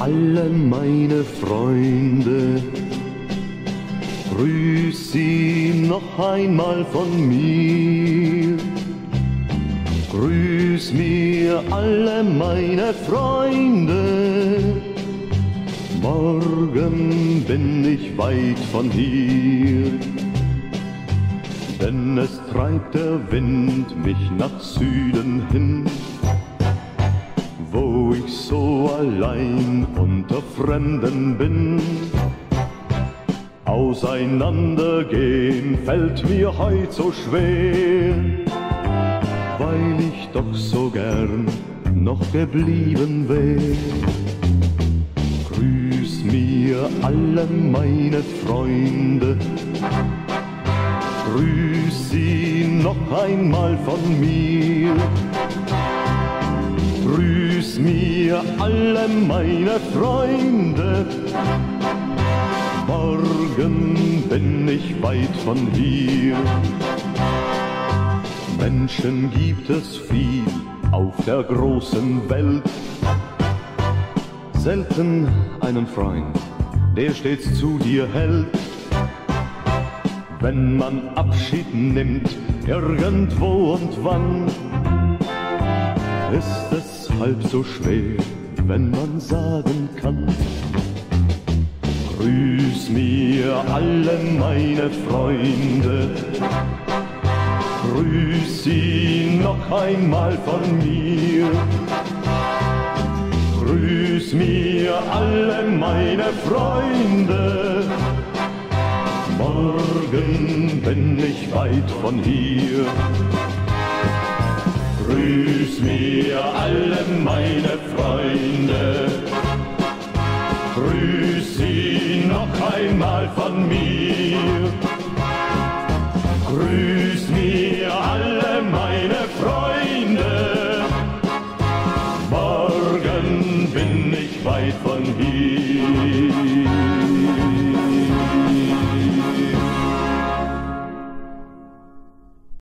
alle meine Freunde. Grüß sie noch einmal von mir. Grüß mir alle meine Freunde. Morgen bin ich weit von hier, denn es treibt der Wind mich nach Süden hin, ich so allein unter Fremden bin. Auseinandergehen fällt mir heut so schwer, weil ich doch so gern noch geblieben wär mir alle meine Freunde. Grüß sie noch einmal von mir. Grüß mir alle meine Freunde. Morgen bin ich weit von hier. Menschen gibt es viel auf der großen Welt selten einen Freund, der stets zu dir hält. Wenn man Abschied nimmt, irgendwo und wann, ist halb so schwer, wenn man sagen kann. Grüß mir alle meine Freunde, grüß sie noch einmal von mir grüß mir alle meine Freunde. Morgen bin ich weit von hier. Grüß mir alle meine Freunde. Grüß sie noch einmal von mir. Grüß mir alle meine Freunde. weit von hier.